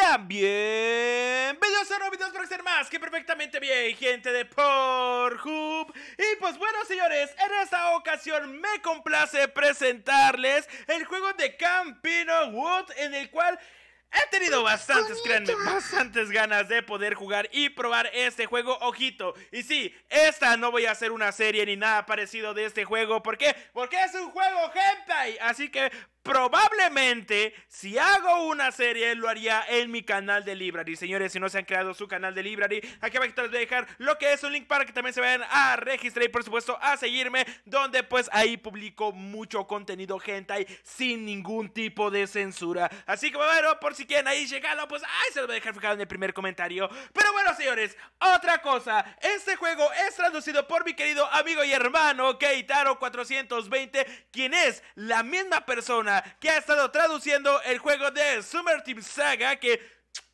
Sean bienvenidos a nuevos videos para ser más que perfectamente bien, gente de Pornhub. Y pues bueno, señores, en esta ocasión me complace presentarles el juego de Campino Wood, en el cual He tenido bastantes, créanme, bastantes ganas de poder jugar y probar este juego, ojito. Y sí, esta no voy a hacer una serie ni nada parecido de este juego. ¿Por qué? Porque es un juego hentai. Así que Probablemente, si hago una serie, lo haría en mi canal de Library. Señores, si no se han creado su canal de Library, aquí abajo les voy a dejar lo que es un link para que también se vayan a registrar y por supuesto a seguirme, donde pues ahí publico mucho contenido hentai sin ningún tipo de censura. Así que bueno, por si quieren ahí llegarlo, pues ahí se lo voy a dejar fijado en el primer comentario. Pero bueno, señores, otra cosa, este juego es traducido por mi querido amigo y hermano Keitaro420, quien es la misma persona que ha estado traduciendo el juego de Summer Team Saga, que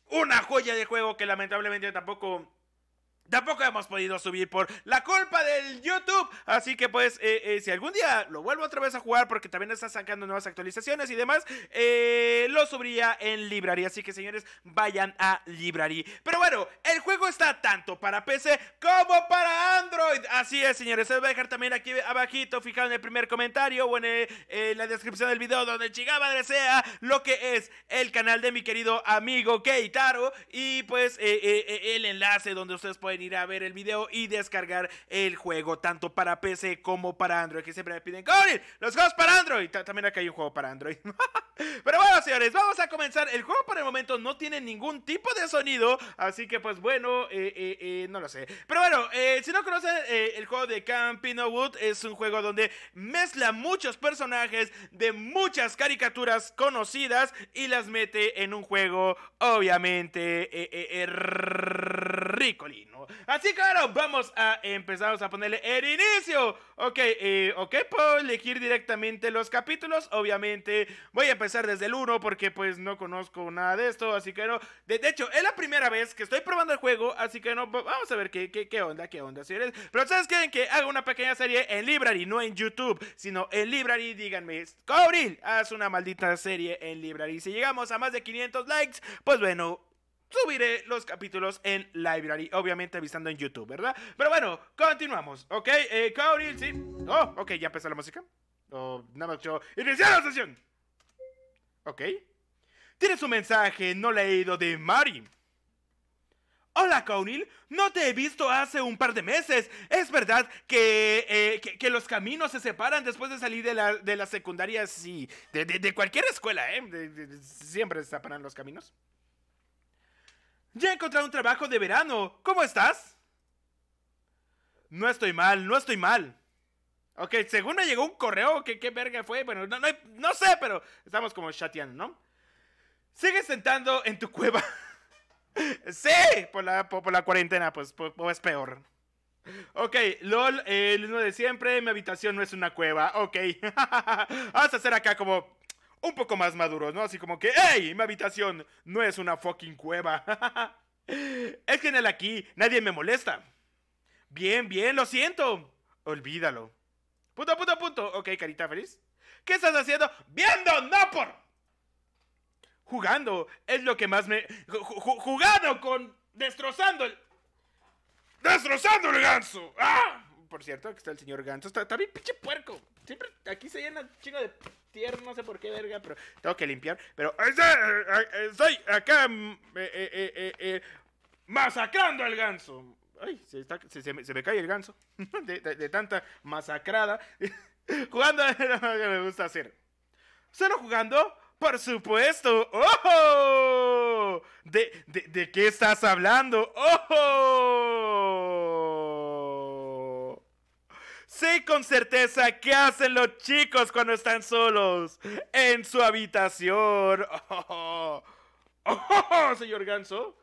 una joya de juego que lamentablemente tampoco Tampoco hemos podido subir por la culpa del YouTube. Así que pues, eh, eh, si algún día lo vuelvo otra vez a jugar, porque también está sacando nuevas actualizaciones y demás, eh, lo subiría en Library. Así que señores, vayan a Library. Pero bueno, el juego está tanto para PC como para Android. Así es, señores. Se los voy a dejar también aquí abajito, fijado en el primer comentario o en, la descripción del video donde chingada sea lo que es el canal de mi querido amigo Keitaro. Y pues el enlace donde ustedes pueden ir a ver el video y descargar el juego, tanto para PC como para Android, que siempre me piden, ¡Corey! Los juegos para Android. También acá hay un juego para Android. Pero bueno, señores, vamos a comenzar. El juego por el momento no tiene ningún tipo de sonido, así que pues bueno, eh, eh, eh, no lo sé. Pero bueno, si no conocen el juego de Campino Wood, es un juego donde mezcla muchos personajes de muchas caricaturas conocidas y las mete en un juego, obviamente, ricolino. Así que ahora vamos a empezar a ponerle el inicio. Ok, eh, ok, puedo elegir directamente los capítulos. Obviamente voy a empezar desde el 1 porque pues no conozco nada de esto. Así que no. De, hecho, es la primera vez que estoy probando el juego. Así que no, vamos a ver qué, qué, onda, qué onda. Pero ustedes quieren que haga una pequeña serie en Library, no en YouTube, sino en Library. Díganme, Cobril, haz una maldita serie en Library. Si llegamos a más de 500 likes, pues bueno, subiré los capítulos en Library, obviamente avisando en YouTube, ¿verdad? Pero bueno, continuamos, ¿ok? Eh, sí. Oh, ok, ya empezó la música. Oh, nada más yo. ¡Iniciar la sesión! Ok. Tienes un mensaje no leído de Mari. Hola, Cownil. No te he visto hace un par de meses. Es verdad que, eh, que, los caminos se separan después de salir de la, de la secundaria, sí. De, de, cualquier escuela, ¿eh? siempre se separan los caminos. Ya he encontrado un trabajo de verano. ¿Cómo estás? No estoy mal, no estoy mal. Ok, según me llegó un correo, que qué verga fue. Bueno, no, no, sé, pero estamos como chateando, ¿no? ¿Sigues sentando en tu cueva? sí, por la, por, la cuarentena, pues, pues, pues, es peor. Ok, LOL, el uno de siempre, mi habitación no es una cueva. Ok, vamos a hacer acá como un poco más maduros, ¿no? Así como que, ¡Ey! Mi habitación no es una fucking cueva. es genial aquí, nadie me molesta. Bien, bien, lo siento. Olvídalo. Punto, punto, punto. Ok, carita feliz. ¿Qué estás haciendo? ¡Viendo! ¡No por! Jugando. Es lo que más me... jugando con... Destrozando el... ¡Destrozando el ganso! ¡Ah! Por cierto, aquí está el señor ganso. Está, está bien pinche puerco. Siempre aquí se llena chingo de no sé por qué, verga, pero tengo que limpiar. Pero estoy acá mm, eh, eh, eh, masacrando al ganso. Ay, se, está, se, me, cae el ganso de, tanta masacrada. jugando me gusta hacer. ¿Solo jugando? Por supuesto. ¡Oh! ¿De, qué estás hablando? ¡Oh! Sé con certeza qué hacen los chicos cuando están solos en su habitación. Oh, oh, señor Ganso.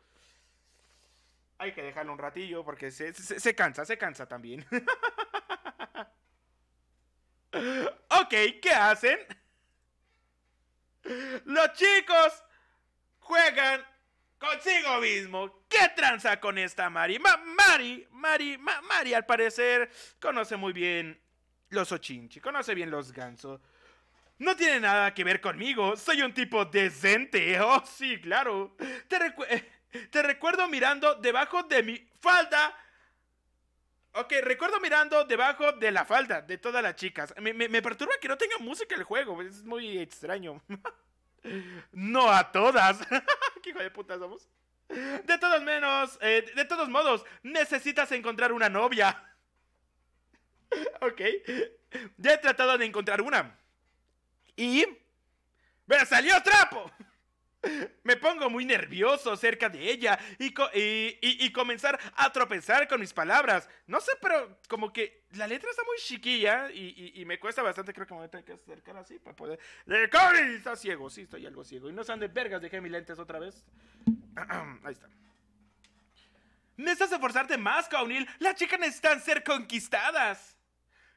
Hay que dejarlo un ratillo porque se, se cansa, se cansa también. ok, ¿qué hacen? Los chicos juegan consigo mismo. ¿Qué tranza con esta Mari? Mari, Mari, Mari al parecer conoce muy bien los Ochinchi, conoce bien los gansos. no tiene nada que ver conmigo. Soy un tipo decente. Oh, sí, claro. Te, te recuerdo mirando debajo de mi falda. Ok, recuerdo mirando debajo de la falda de todas las chicas. Me, me, perturba que no tenga música el juego. Es muy extraño. no a todas. ¿Qué hijo de puta somos? De todos menos, eh, de todos modos, necesitas encontrar una novia. ok. Ya he tratado de encontrar una. Y... ¡Me salió trapo! Me pongo muy nervioso cerca de ella y, comenzar a tropezar con mis palabras. No sé, pero como que la letra está muy chiquilla y, me cuesta bastante. Creo que me voy a tener que acercar así para poder. Está ciego, sí, estoy algo ciego. Y no sean de vergas, dejé mis lentes otra vez. Ahí está. Necesitas esforzarte más, Kaunil. Las chicas necesitan ser conquistadas.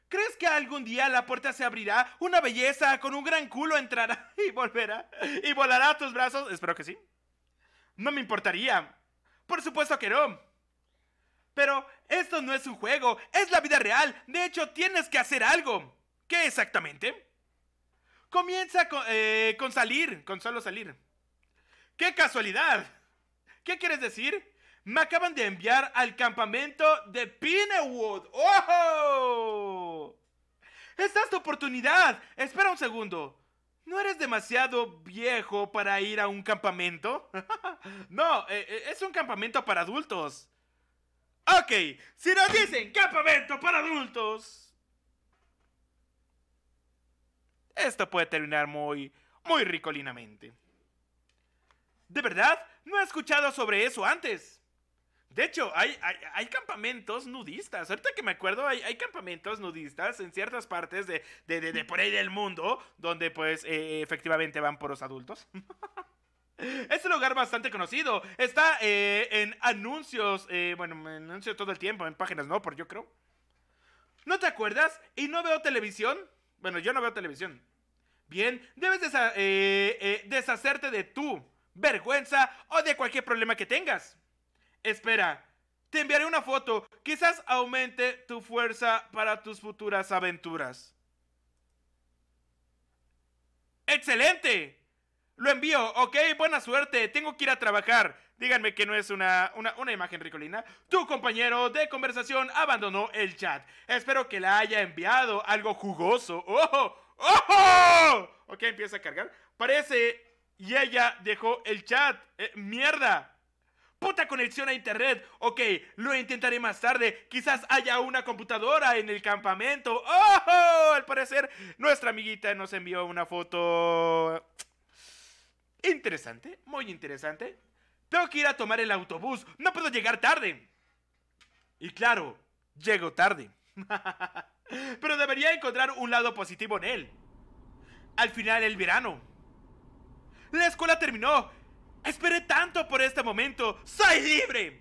¿Crees que algún día la puerta se abrirá? Una belleza con un gran culo entrará y volverá y volará a tus brazos. Espero que sí. No me importaría. Por supuesto que no. Pero esto no es un juego, es la vida real. De hecho, tienes que hacer algo. ¿Qué exactamente? Comienza con, eh, con salir, con solo salir. ¡Qué casualidad! ¿Qué quieres decir? Me acaban de enviar al campamento de Pinewood. ¡Oh! Esta es tu oportunidad. Espera un segundo. ¿No eres demasiado viejo para ir a un campamento? no, eh, eh, es un campamento para adultos. Ok, si nos dicen campamento para adultos. Esto puede terminar muy, muy ricolinamente. ¿De verdad? No he escuchado sobre eso antes. De hecho, hay, hay, campamentos nudistas. Ahorita que me acuerdo, hay, hay campamentos nudistas en ciertas partes de, de, por ahí del mundo donde pues eh, efectivamente van por los adultos. es un lugar bastante conocido. Está eh, en anuncios, eh, bueno, anuncios todo el tiempo, en páginas, ¿no? Por yo creo. ¿No te acuerdas? ¿Y no veo televisión? Bueno, yo no veo televisión. Bien, debes deshacerte de tu vergüenza o de cualquier problema que tengas. Espera, te enviaré una foto. Quizás aumente tu fuerza para tus futuras aventuras. ¡Excelente! Lo envío, ok, buena suerte. Tengo que ir a trabajar. Díganme que no es una, una, imagen ricolina. Tu compañero de conversación abandonó el chat. Espero que la haya enviado algo jugoso. ¡Ojo! ¡Ojo! Ok, empieza a cargar. Parece... Y ella dejó el chat. Eh, ¡Mierda! Puta conexión a internet. Ok, lo intentaré más tarde. Quizás haya una computadora en el campamento. ¡Oh! Al parecer, nuestra amiguita nos envió una foto... Interesante, muy interesante. Tengo que ir a tomar el autobús. No puedo llegar tarde. Y claro, llego tarde. Pero debería encontrar un lado positivo en él. Al final el verano. La escuela terminó Esperé tanto por este momento. ¡Soy libre!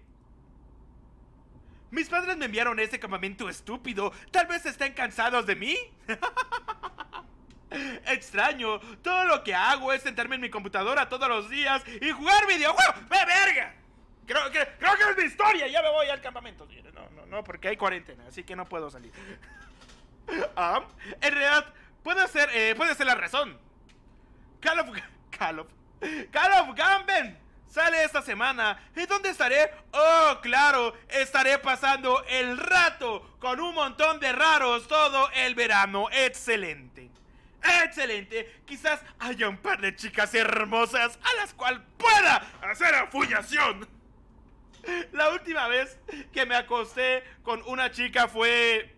Mis padres me enviaron a ese campamento estúpido. Tal vez estén cansados de mí. Extraño. Todo lo que hago es sentarme en mi computadora todos los días y jugar videojuegos. ¡Ve verga! Creo, que es mi historia. Ya me voy al campamento. No, no, no, porque hay cuarentena, así que no puedo salir. Ah, en realidad, puede ser, eh, puede ser la razón. Call of... Call of... Call of Gamben sale esta semana. ¿Y dónde estaré? Oh, claro, estaré pasando el rato con un montón de raros todo el verano. Excelente. Excelente. Quizás haya un par de chicas hermosas a las cuales pueda hacer afullación. La última vez que me acosté con una chica fue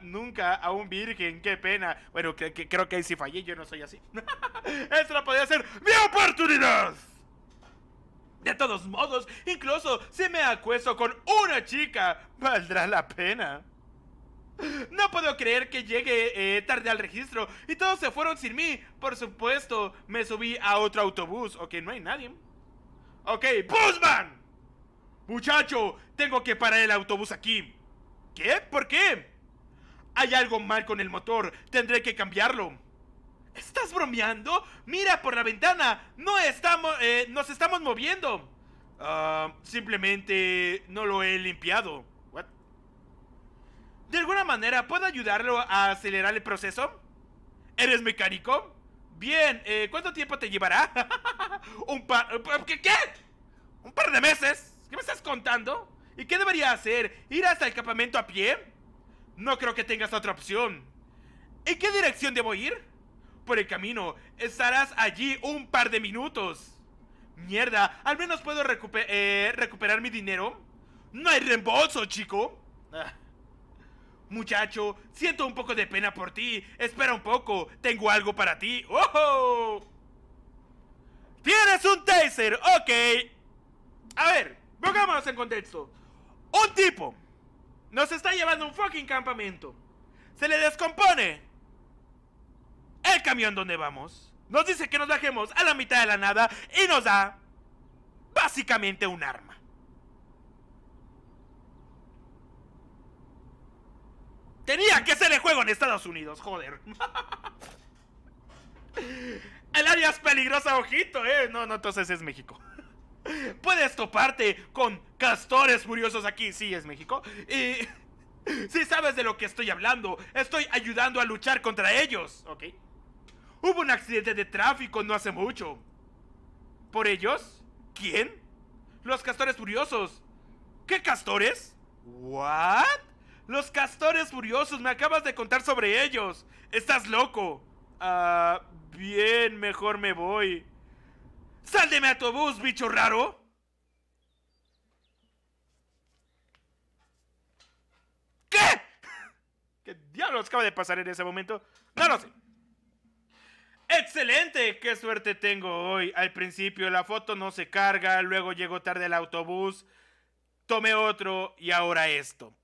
nunca a un virgen, qué pena. Bueno, creo que ahí sí fallé, yo no soy así. Esto podría ser mi oportunidad. De todos modos, incluso si me acuesto con una chica, valdrá la pena. No puedo creer que llegue eh, tarde al registro y todos se fueron sin mí. Por supuesto, me subí a otro autobús. Ok, no hay nadie. Ok, Busman. Muchacho, tengo que parar el autobús aquí. ¿Qué? ¿Por qué? Hay algo mal con el motor. Tendré que cambiarlo. ¿Estás bromeando? Mira por la ventana. No estamos... Eh, nos estamos moviendo. Ah, simplemente no lo he limpiado. ¿What? ¿De alguna manera puedo ayudarlo a acelerar el proceso? ¿Eres mecánico? Bien, eh, ¿cuánto tiempo te llevará? ¿Un par... ¿Qué? ¿Qué? ¿Un par de meses? ¿Qué me estás contando? ¿Y qué debería hacer? ¿Ir hasta el campamento a pie? No creo que tengas otra opción. ¿En qué dirección debo ir? Por el camino. Estarás allí un par de minutos. Mierda, al menos puedo eh, recuperar mi dinero. No hay reembolso, chico. Ah. Muchacho, siento un poco de pena por ti. Espera un poco, tengo algo para ti. ¡Oh! ¡Tienes un taser! Ok. A ver, pongámonos en contexto. Un tipo nos está llevando un fucking campamento. Se le descompone el camión donde vamos. Nos dice que nos bajemos a la mitad de la nada y nos da básicamente un arma. Tenía que ser el juego en Estados Unidos, joder. El área es peligrosa, ojito, eh. No, no, entonces es México. Puedes toparte con castores furiosos aquí, sí, es México. Y... Si sabes de lo que estoy hablando, estoy ayudando a luchar contra ellos, ¿ok? Hubo un accidente de tráfico no hace mucho. ¿Por ellos? ¿Quién? Los castores furiosos. ¿Qué castores? ¿What? Los castores furiosos, me acabas de contar sobre ellos. Estás loco. Ah, bien, mejor me voy. ¡Sal de mi autobús, bicho raro! ¿Qué? ¿Qué diablos acaba de pasar en ese momento? No lo sé. ¡Excelente! ¡Qué suerte tengo hoy! Al principio la foto no se carga, luego llegó tarde el autobús, tomé otro y ahora esto.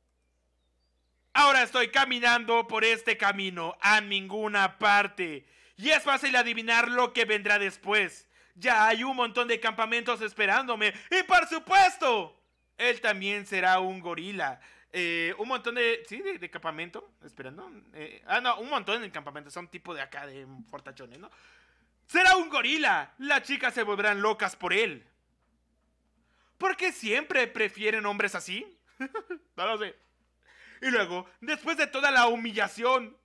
Ahora estoy caminando por este camino a ninguna parte. Y es fácil adivinar lo que vendrá después. Ya hay un montón de campamentos esperándome. Y por supuesto, él también será un gorila. Eh, un montón de... Sí, de, campamento. Esperando. Eh, ah, no, un montón de campamentos. Son tipo de acá, de fortachones, ¿no? Será un gorila. Las chicas se volverán locas por él. ¿Por qué siempre prefieren hombres así? no lo sé. Y luego, después de toda la humillación,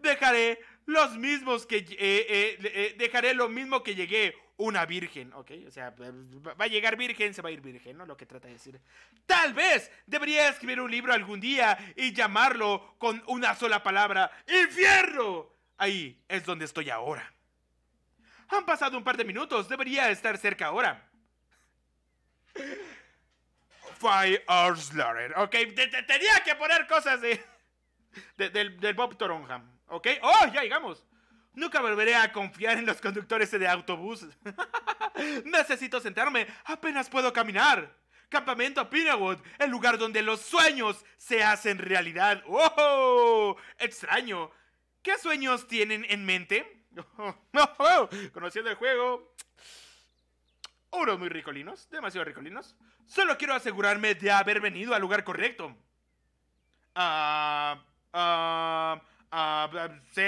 dejaré los mismos que... Eh, eh, dejaré lo mismo que llegué, una virgen, ¿ok? O sea, va a llegar virgen, se va a ir virgen, ¿no? Lo que trata de decir. Tal vez debería escribir un libro algún día y llamarlo con una sola palabra, infierno. Ahí es donde estoy ahora. Han pasado un par de minutos, debería estar cerca ahora. Five hours later. Ok, tenía que poner cosas de, del, Bob Toronham. Ok, oh, ya llegamos. Nunca volveré a confiar en los conductores de autobús. Necesito sentarme. Apenas puedo caminar. Campamento Pinewood, el lugar donde los sueños se hacen realidad. ¡Oh! Extraño. ¿Qué sueños tienen en mente? Conociendo el juego, unos muy ricolinos, demasiado ricolinos. Solo quiero asegurarme de haber venido al lugar correcto. Ah, ah, sí,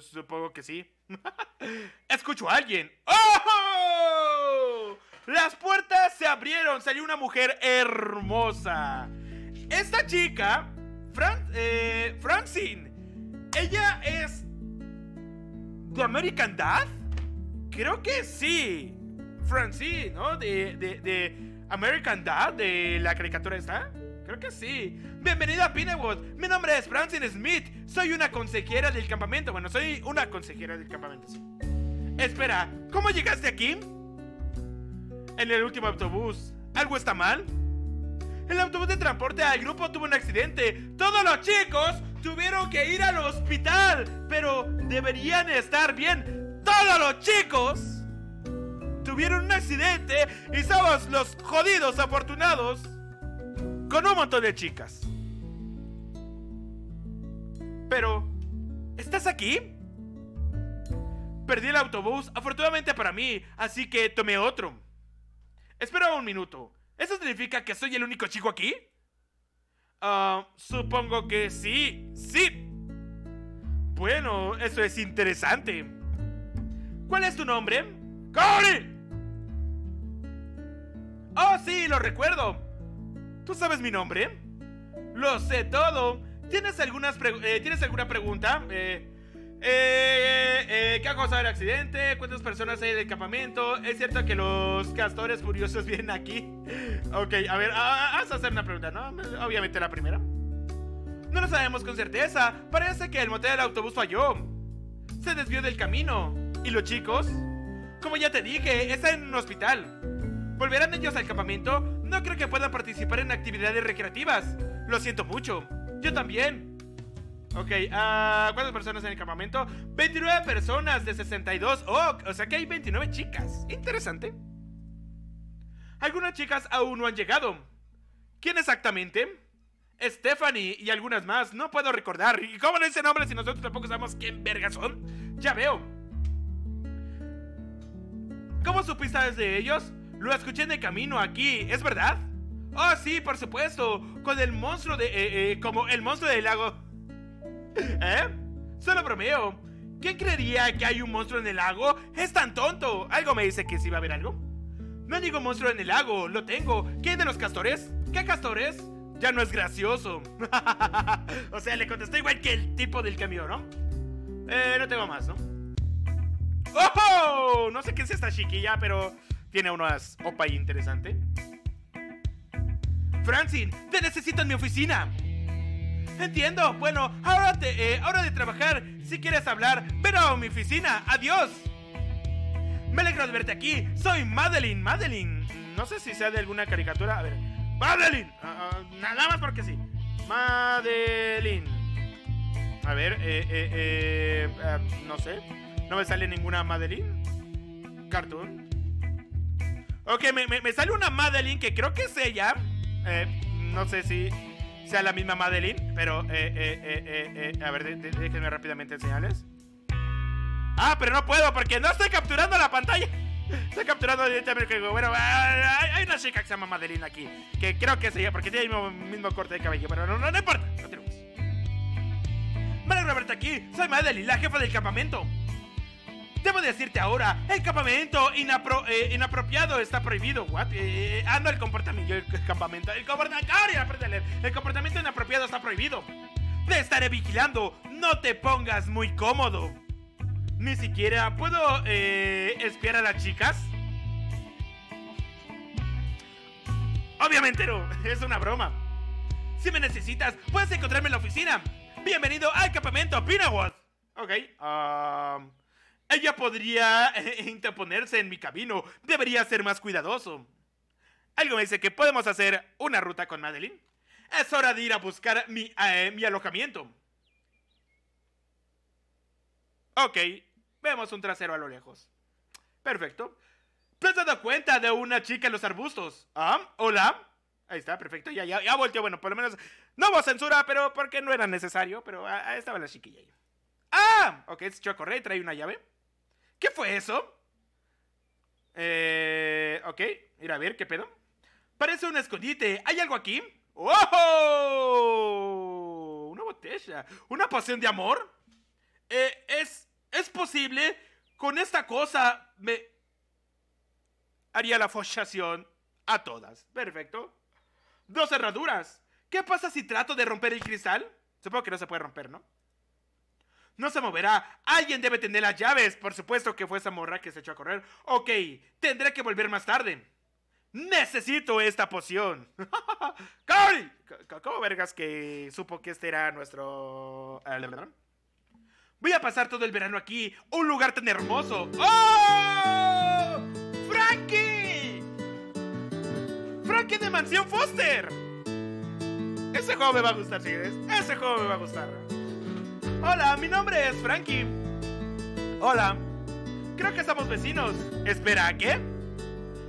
supongo que sí. Escucho a alguien. ¡Oh! Las puertas se abrieron, salió una mujer hermosa. Esta chica, Fran eh, Francine, ella es... ¿De American Dad? Creo que sí. Francine, ¿no? De, de, American Dad, de la caricatura esta. Creo que sí. Bienvenida a Pinewood. Mi nombre es Francine Smith. Soy una consejera del campamento. Bueno, soy una consejera del campamento, sí. Espera, ¿cómo llegaste aquí? En el último autobús. ¿Algo está mal? El autobús de transporte al grupo tuvo un accidente. Todos los chicos tuvieron que ir al hospital. Pero deberían estar bien. Todos los chicos tuvieron un accidente y somos los jodidos afortunados con un montón de chicas. Pero, ¿estás aquí? Perdí el autobús, afortunadamente para mí, así que tomé otro. Espera un minuto. ¿Eso significa que soy el único chico aquí? Ah, supongo que sí, sí. Bueno, eso es interesante. ¿Cuál es tu nombre? ¡Cory! ¡Oh, sí, lo recuerdo! ¿Tú sabes mi nombre? Lo sé todo. ¿Tienes, algunas eh, ¿tienes alguna pregunta? Eh, Eh, eh, ¿Qué ha causado el accidente? ¿Cuántas personas hay del campamento? ¿Es cierto que los castores furiosos vienen aquí? Ok, a ver, vamos a hacer una pregunta, ¿no? Obviamente la primera. No lo sabemos con certeza. Parece que el motel del autobús falló. Se desvió del camino. ¿Y los chicos? Como ya te dije, están en un hospital. ¿Volverán ellos al campamento? No creo que puedan participar en actividades recreativas. Lo siento mucho. Yo también. Ok, uh, ¿cuántas personas en el campamento? 29 personas de 62. Oh, o sea que hay 29 chicas. Interesante. Algunas chicas aún no han llegado. ¿Quién exactamente? Stephanie y algunas más. No puedo recordar. ¿Y cómo no dice nombre si nosotros tampoco sabemos quién verga son? Ya veo. ¿Cómo supiste de ellos? Lo escuché en el camino aquí, ¿es verdad? Oh, sí, por supuesto. Con el monstruo de... Eh, eh, como el monstruo del lago. ¿Eh? Solo bromeo. ¿Quién creería que hay un monstruo en el lago? Es tan tonto. Algo me dice que sí va a haber algo. No digo monstruo en el lago, lo tengo. ¿Quién de los castores? ¿Qué castores? Ya no es gracioso. o sea, le contesté igual que el tipo del camión, ¿no? Eh, no tengo más, ¿no? ¡Oh! No sé qué es esta chiquilla, pero tiene unas opa interesante. Francine, te necesito en mi oficina. Entiendo. Bueno, ahora te, eh, hora de trabajar. Si quieres hablar, ven a mi oficina. Adiós. Me alegro de verte aquí. Soy Madeline. Madeline. No sé si sea de alguna caricatura. A ver. Madeline. Ah, ah, nada más porque sí. Madeline. A ver, eh, eh, eh, eh, no sé. No me sale ninguna Madeline. Cartoon. Ok, me, me, me sale una Madeline que creo que es ella. Eh, no sé si sea la misma Madeline, pero eh, eh, a ver, déjenme rápidamente enseñarles. Ah, pero no puedo porque no estoy capturando la pantalla. Estoy capturando directamente. Bueno, hay una chica que se llama Madeline aquí. Que creo que es ella porque tiene el mismo, corte de cabello. Pero no, no, no importa. Me alegro verte aquí. Soy Madeline, la jefa del campamento. Debo decirte ahora, el campamento eh, inapropiado está prohibido. What? Eh, ah, no, el comportamiento. El campamento. El comportamiento. El comportamiento inapropiado está prohibido. Te estaré vigilando. No te pongas muy cómodo. Ni siquiera puedo eh, espiar a las chicas. Obviamente no, es una broma. Si me necesitas, puedes encontrarme en la oficina. Bienvenido al campamento Pinawood. Ok, um, ella podría eh, interponerse en mi camino. Debería ser más cuidadoso. Algo me dice que podemos hacer una ruta con Madeline. Es hora de ir a buscar mi, eh, mi alojamiento. Ok, vemos un trasero a lo lejos. Perfecto. ¿Te has dado cuenta de una chica en los arbustos? ¿Ah? ¿Hola? Ahí está, perfecto. Ya, ya, ya volteó. Bueno, por lo menos no hubo censura, pero porque no era necesario. Pero ahí estaba la chiquilla ahí. ¡Ah! Ok, se echó a correr y trae una llave. ¿Qué fue eso? Eh, ok, ir a ver, ¿qué pedo? Parece un escondite. ¿Hay algo aquí? ¡Oh! Una botella. ¿Una poción de amor? Eh, es, es posible. Con esta cosa me haría la fochación a todas. Perfecto. Dos cerraduras. ¿Qué pasa si trato de romper el cristal? Supongo que no se puede romper, ¿no? No se moverá. Alguien debe tener las llaves. Por supuesto que fue esa morra que se echó a correr. Ok, tendré que volver más tarde. Necesito esta poción. ¡Cari! ¿Cómo vergas que supo que este era nuestro... Eh, Voy a pasar todo el verano aquí. Un lugar tan hermoso. ¡Oh! ¡Frankie! ¡Frankie de Mansión Foster! Ese juego me va a gustar, señores. Ese juego me va a gustar. Hola, mi nombre es Frankie. Hola. Creo que somos vecinos. Espera, ¿qué?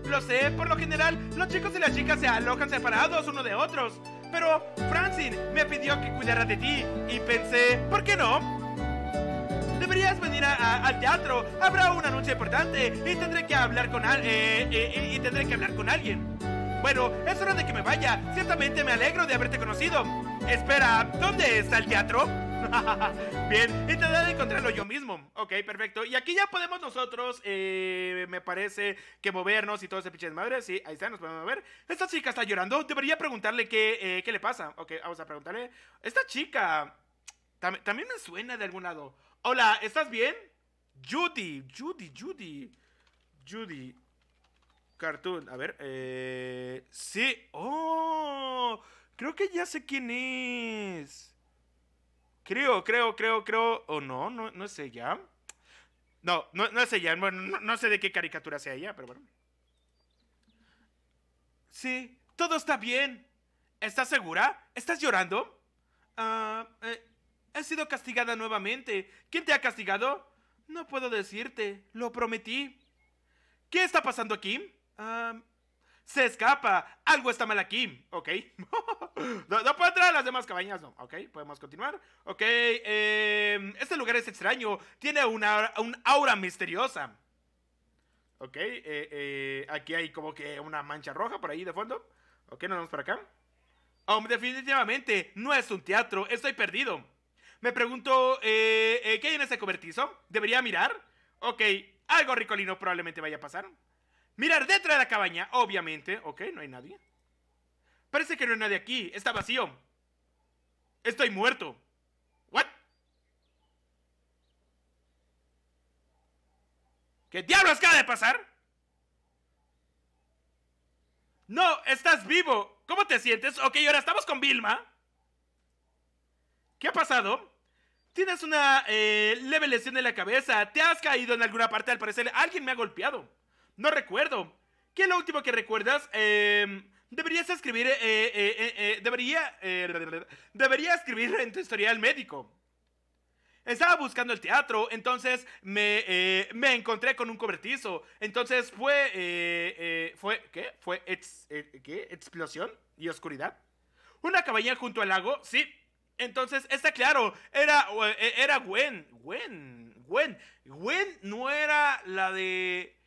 Lo sé, por lo general, los chicos y las chicas se alojan separados uno de otros. Pero Francine me pidió que cuidara de ti y pensé, ¿por qué no? Deberías venir al teatro. Habrá un anuncio importante y tendré que hablar con al, eh, eh, y tendré que hablar con alguien. Bueno, es hora de que me vaya. Ciertamente me alegro de haberte conocido. Espera, ¿dónde está el teatro? Bien, intentaré de encontrarlo yo mismo. Ok, perfecto. Y aquí ya podemos nosotros, eh, me parece, que movernos y todo ese pinche madre. Sí, ahí está, nos podemos mover. Esta chica está llorando. Debería preguntarle qué, eh, qué le pasa. Ok, vamos a preguntarle. Esta chica también me suena de algún lado. Hola, ¿estás bien? Judy, Judy, Judy. Judy. Cartoon, a ver. Eh, sí. Oh, creo que ya sé quién es. Creo, creo, creo, creo. O no, no, no es ella. No, no, no es ella. Bueno, no, sé de qué caricatura sea ella, pero bueno. Sí, todo está bien. ¿Estás segura? ¿Estás llorando? Ah, eh, he sido castigada nuevamente. ¿Quién te ha castigado? No puedo decirte. Lo prometí. ¿Qué está pasando aquí? Ah, se escapa. Algo está mal aquí. Ok. no, no puedo entrar a las demás cabañas, no. Ok, podemos continuar. Ok. eh, este lugar es extraño. Tiene una, un aura misteriosa. Ok. eh, eh, aquí hay como que una mancha roja por ahí de fondo. Ok, nos vamos para acá. Oh, definitivamente, no es un teatro, estoy perdido. Me pregunto, eh, ¿qué hay en ese cobertizo? ¿Debería mirar? Ok, algo ricolino probablemente vaya a pasar. Mirar dentro de la cabaña, obviamente. Ok, no hay nadie. Parece que no hay nadie aquí, está vacío. Estoy muerto. ¿What? ¿Qué diablos acaba de pasar? No, estás vivo. ¿Cómo te sientes? Ok, ahora estamos con Vilma. ¿Qué ha pasado? Tienes una eh, leve lesión en la cabeza. Te has caído en alguna parte, al parecer. Alguien me ha golpeado. No recuerdo. ¿Qué es lo último que recuerdas? Eh, deberías escribir... eh, eh, eh, debería... debería escribir en tu historial médico. Estaba buscando el teatro, entonces me, me encontré con un cobertizo. Entonces fue, fue, ¿qué? Fue, ¿qué? Explosión y oscuridad. Una cabaña junto al lago, sí. Entonces, está claro, era, era Gwen, Gwen, Gwen. Gwen no era la de...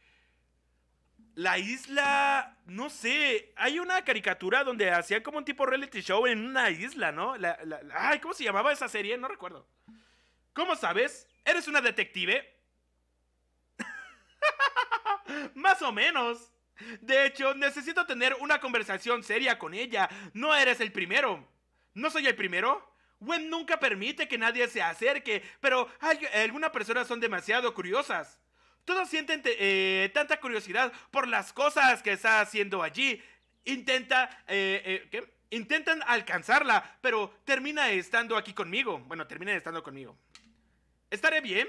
La isla, no sé, hay una caricatura donde hacían como un tipo reality show en una isla, ¿no? La- la- ay, ¿cómo se llamaba esa serie? No recuerdo. ¿Cómo sabes? ¿Eres una detective? Más o menos. De hecho, necesito tener una conversación seria con ella. No eres el primero. ¿No soy el primero? Gwen nunca permite que nadie se acerque, pero algunas personas son demasiado curiosas. Todos sienten te- eh, tanta curiosidad por las cosas que está haciendo allí. Intenta, eh, eh. Intentan alcanzarla, pero termina estando aquí conmigo. Bueno, termina estando conmigo. ¿Estaré bien?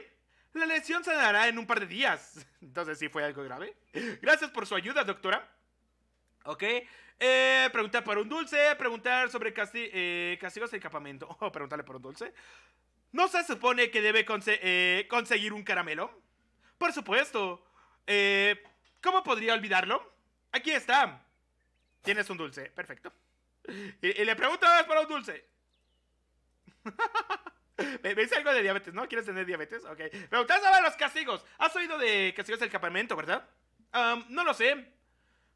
La lesión sanará en un par de días. Entonces sí fue algo grave. Gracias por su ayuda, doctora. Ok. Eh, preguntar por un dulce. Preguntar sobre casti- eh, castigos en campamento. O preguntarle por un dulce. ¿No se supone que debe conse- conseguir un caramelo? Por supuesto. Eh, ¿Cómo podría olvidarlo? Aquí está. Tienes un dulce. Perfecto. Y, le pregunto por un dulce. Dice algo de diabetes, ¿no? ¿Quieres tener diabetes? Ok. Preguntas sobre los castigos. ¿Has oído de castigos del campamento, verdad? No lo sé.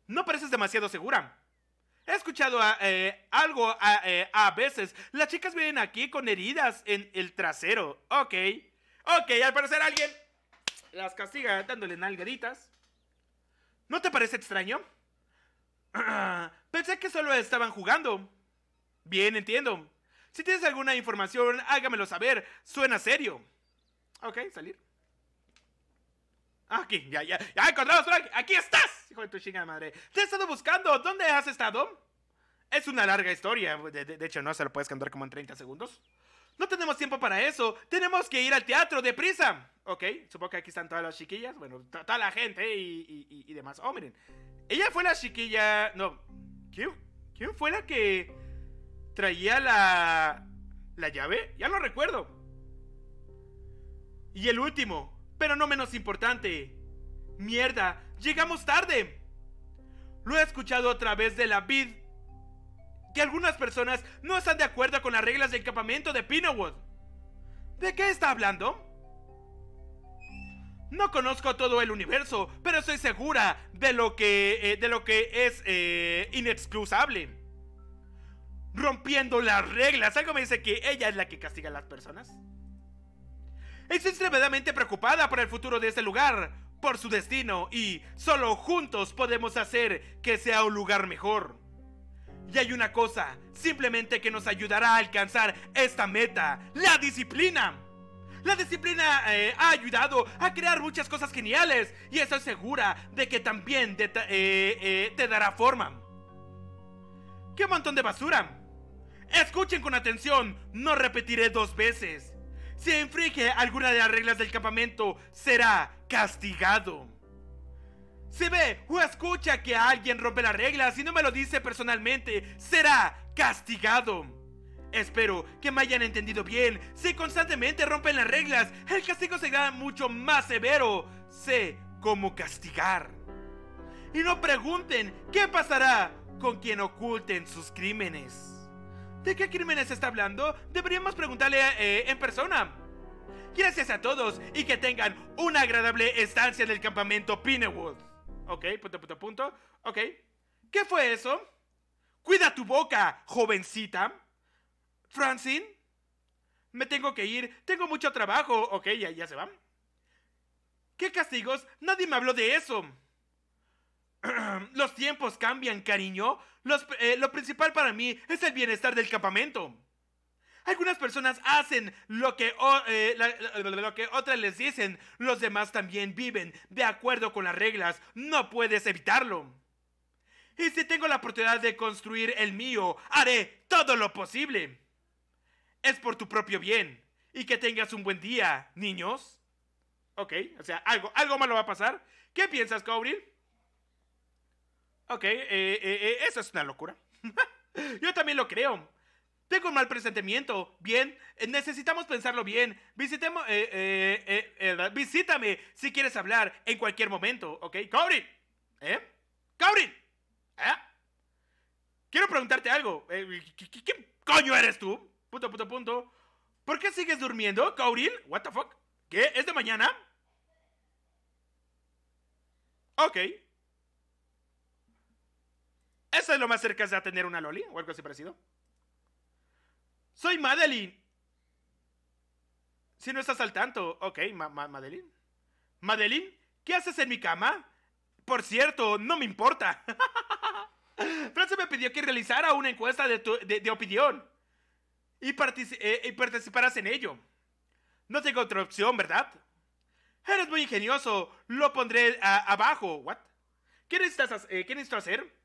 No pareces demasiado segura. He escuchado eh, algo a, eh, a veces. Las chicas vienen aquí con heridas en el trasero. Ok. Ok, al parecer alguien las castiga dándole nalgaditas. ¿No te parece extraño? Pensé que solo estaban jugando. Bien, entiendo. Si tienes alguna información, hágamelo saber. Suena serio. Ok, salir. Aquí, ya, ya, ya encontramos aquí. Estás, hijo de tu chingada madre. Te he estado buscando. ¿Dónde has estado? Es una larga historia. De, de- hecho, no se lo puedes cantar como en 30 segundos. No tenemos tiempo para eso. Tenemos que ir al teatro, deprisa. Ok, supongo que aquí están todas las chiquillas. Bueno, to- toda la gente y- y demás. Oh, miren. Ella fue la chiquilla. No. ¿Quién, quién fue la que traía la. la llave? Ya no recuerdo. Y el último, pero no menos importante. Mierda, llegamos tarde. Lo he escuchado a través de la vid que algunas personas no están de acuerdo con las reglas del campamento de Pinewood. ¿De qué está hablando? No conozco todo el universo, pero estoy segura de lo que, eh, de lo que es eh, inexcusable. Rompiendo las reglas. Algo me dice que ella es la que castiga a las personas. Estoy extremadamente preocupada por el futuro de este lugar, por su destino, y solo juntos podemos hacer que sea un lugar mejor. Y hay una cosa, simplemente que nos ayudará a alcanzar esta meta, la disciplina. La disciplina eh, ha ayudado a crear muchas cosas geniales y estoy segura de que también te, eh, eh, te dará forma. ¡Qué montón de basura! Escuchen con atención, no repetiré dos veces. Si infringe alguna de las reglas del campamento, será castigado. Si ve o escucha que alguien rompe las reglas y no me lo dice personalmente, será castigado. Espero que me hayan entendido bien. Si constantemente rompen las reglas, el castigo será mucho más severo. Sé cómo castigar. Y no pregunten qué pasará con quien oculten sus crímenes. ¿De qué crímenes está hablando? Deberíamos preguntarle eh, en persona. Gracias a todos y que tengan una agradable estancia en el campamento Pinewood. Ok, punto, punto, punto. Ok. ¿Qué fue eso? Cuida tu boca, jovencita. Francine. Me tengo que ir. Tengo mucho trabajo. Ok, ya, ya se van. ¿Qué castigos? Nadie me habló de eso. Los tiempos cambian, cariño. Eh, lo principal para mí es el bienestar del campamento. Algunas personas hacen lo que, o- eh, la- lo que otras les dicen. Los demás también viven de acuerdo con las reglas. No puedes evitarlo. Y si tengo la oportunidad de construir el mío, haré todo lo posible. Es por tu propio bien. Y que tengas un buen día, niños. Ok, o sea, algo, algo malo va a pasar. ¿Qué piensas, Cobril? Ok, eh, eh, eh, eso es una locura. Yo también lo creo. Tengo un mal presentimiento. Bien, eh, necesitamos pensarlo bien. Visitemos, eh, eh, eh, eh, visítame si quieres hablar en cualquier momento, ¿ok? Cobril, ¿eh? Cobril, ¿eh? Quiero preguntarte algo. Eh, ¿qué, coño eres tú? Punto, punto, punto. ¿Por qué sigues durmiendo, Cobril? What the fuck? ¿Qué? ¿Es de mañana? Ok. ¿Eso es lo más cerca de tener una loli o algo así parecido? Soy Madeline. Si no estás al tanto, ok, Ma- Ma- Madeline. Madeline, ¿qué haces en mi cama? Por cierto, no me importa. Francia me pidió que realizara una encuesta de, tu- de- opinión y, partici- eh, en ello. No tengo otra opción, ¿verdad? Eres muy ingenioso. Lo pondré abajo. ¿What? ¿Qué necesitas, eh, ¿Qué hacer?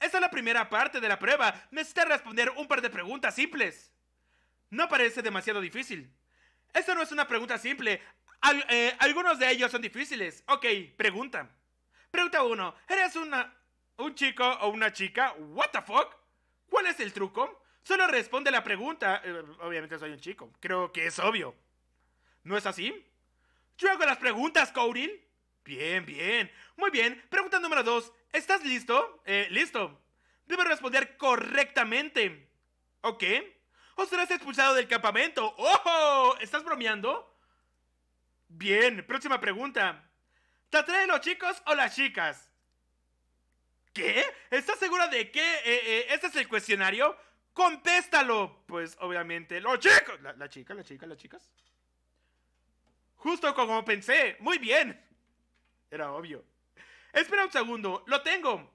Esta es la primera parte de la prueba. Necesitas responder un par de preguntas simples. No parece demasiado difícil. Esta no es una pregunta simple. Al- eh, algunos de ellos son difíciles. Ok, pregunta. Pregunta 1. ¿Eres una, un chico o una chica? ¿What the fuck? ¿Cuál es el truco? Solo responde la pregunta. Eh, obviamente soy un chico. Creo que es obvio. ¿No es así? Yo hago las preguntas, Corin. Bien, bien. Muy bien. Pregunta número 2. ¿Estás listo? Eh, listo. Debes responder correctamente. ¿Ok? ¿O serás expulsado del campamento? ¡Ojo! ¿Estás bromeando? Bien, próxima pregunta. ¿Te atraen los chicos o las chicas? ¿Qué? ¿Estás segura de que eh, eh, este es el cuestionario? Contéstalo. Pues obviamente, los chicos. La, la chica, la chica, las chicas. Justo como pensé. Muy bien. Era obvio. Espera un segundo. Lo tengo.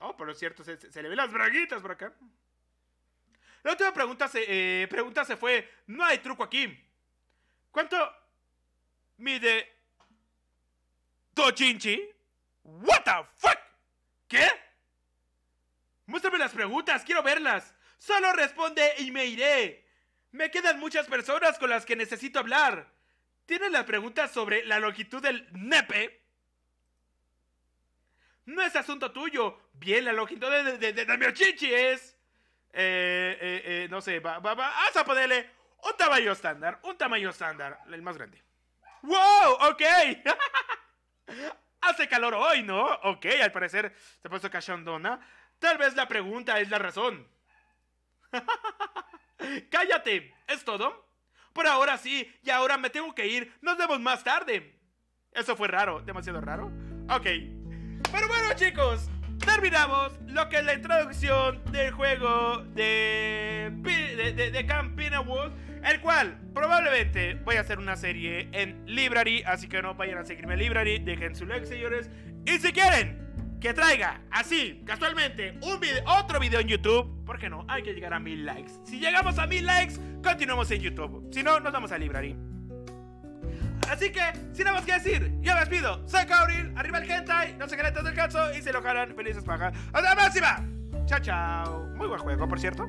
Oh, por cierto, se, se- se le ven las braguitas por acá. La última pregunta se, eh, pregunta se fue. No hay truco aquí. ¿Cuánto mide Tochinchi? What the fuck? ¿Qué? Muéstrame las preguntas, quiero verlas. Solo responde y me iré. Me quedan muchas personas con las que necesito hablar. ¿Tienes las preguntas sobre la longitud del nepe? No es asunto tuyo. Bien, la longitud de, de, de- de mi ochichi es... Eh, eh, eh, no sé, va, va, va. Vamos a ponerle un tamaño estándar. Un tamaño estándar. El más grande. ¡Wow! ¡Ok! Hace calor hoy, ¿no? Ok, al parecer se ha puesto cachondona. Tal vez la pregunta es la razón. ¡Cállate! ¿Es todo? Por ahora sí, y ahora me tengo que ir. Nos vemos más tarde. Eso fue raro, demasiado raro. Ok. Pero bueno, chicos, terminamos lo que es la introducción del juego de, de, de, de Camp Pinewood, el cual probablemente voy a hacer una serie en Library, así que no vayan a seguirme en Library, dejen su like, señores. Y si quieren que traiga así, casualmente, un video, otro video en YouTube, ¿por qué no? Hay que llegar a mil likes. Si llegamos a mil likes, continuamos en YouTube. Si no, nos vamos a Library. Así que, sin nada más que decir, yo me despido. Soy Kauril, arriba el hentai, no se queden del caso y se lo jalan felices pajas. ¡Hasta la próxima! Chao, chao. Muy buen juego, por cierto.